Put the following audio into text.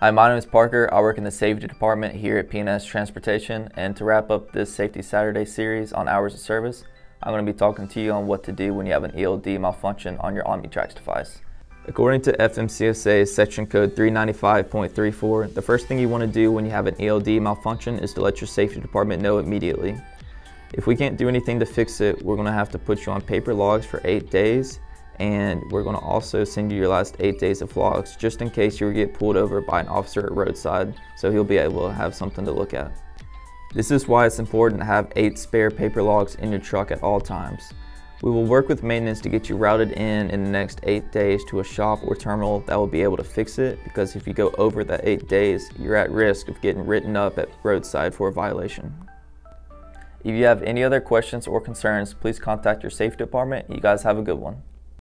Hi, my name is Parker. I work in the safety department here at P&S Transportation. And to wrap up this Safety Saturday series on hours of service, I'm going to be talking to you on what to do when you have an ELD malfunction on your Omnitracs device. According to FMCSA section code 395.34, the first thing you want to do when you have an ELD malfunction is to let your safety department know immediately. If we can't do anything to fix it, we're going to have to put you on paper logs for eight days and we're going to also send you your last eight days of logs just in case you get pulled over by an officer at roadside so he'll be able to have something to look at. This is why it's important to have eight spare paper logs in your truck at all times. We will work with maintenance to get you routed in in the next eight days to a shop or terminal that will be able to fix it because if you go over that eight days, you're at risk of getting written up at roadside for a violation. If you have any other questions or concerns, please contact your safety department. You guys have a good one.